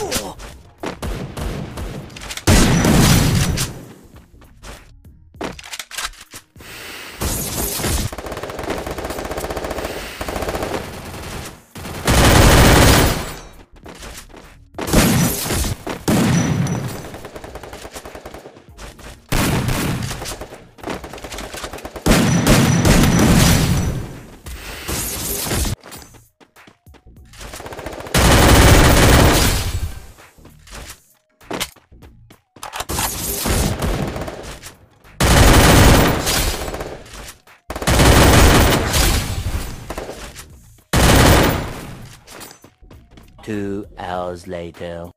Oh. Two hours later.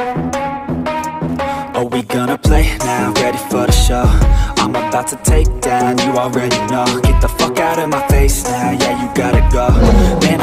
Are we gonna play now? Ready for the show? I'm about to take down, you already know Get the fuck out of my face now, yeah you gotta go Man,